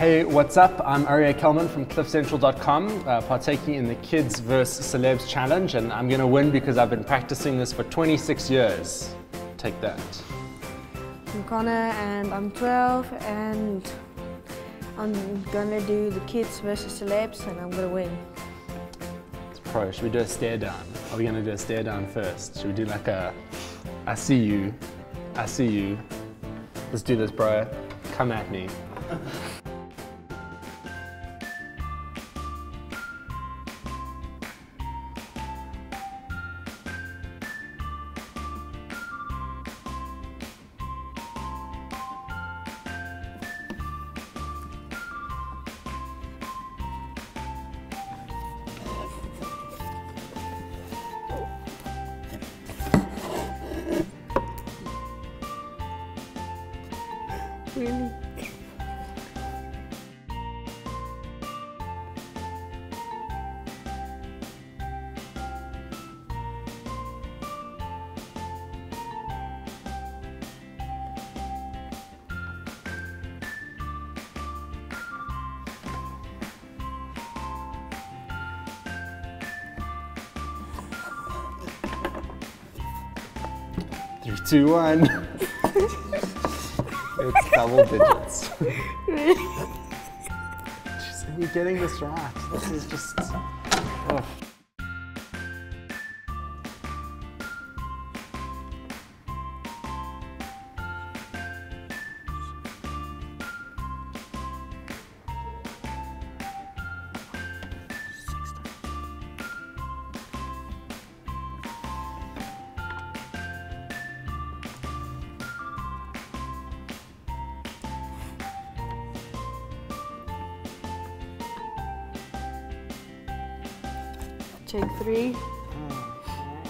Hey, what's up? I'm Arye Kellman from CliffCentral.com, uh, partaking in the Kids vs. Celebs challenge, and I'm going to win because I've been practicing this for 26 years. Take that. I'm Connor and I'm 12 and I'm gonna do the kids versus celebs and I'm gonna win. It's pro. Should we do a stare down? Are we going to do a stare down first? Should we do like a I see you, I see you. Let's do this, bro. Come at me. Really? Three, two, one. it's double digits. Jeez, are getting this right? This is just. Oh. Take three. Mm-hmm.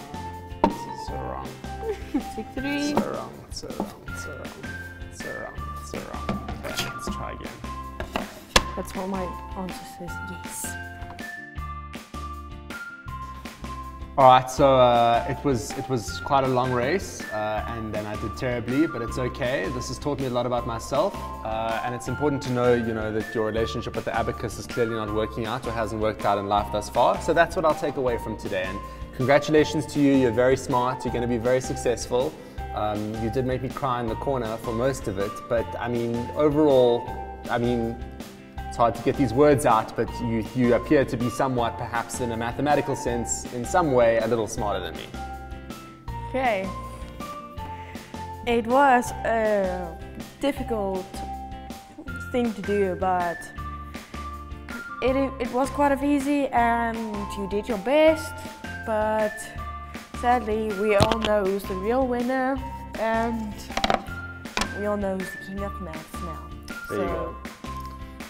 This is so wrong. Take three. So wrong. So wrong. So wrong. So wrong. So wrong. Okay, let's try again. That's what my answer says, yes. All right, so uh, it was it was quite a long race, uh, and then I did terribly, but it's okay. This has taught me a lot about myself, uh, and it's important to know, you know, that your relationship with the abacus is clearly not working out or hasn't worked out in life thus far. So that's what I'll take away from today. And congratulations to you. You're very smart. You're going to be very successful. Um, you did make me cry in the corner for most of it, but I mean, overall, I mean, it's hard to get these words out, but you, you appear to be somewhat, perhaps in a mathematical sense, in some way, a little smarter than me. Okay. It was a difficult thing to do, but it, it was quite easy and you did your best, but sadly we all know who's the real winner and we all know who's the king of maths now. There you go.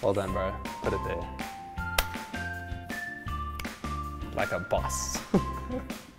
Well done, bro. Put it there. Like a boss.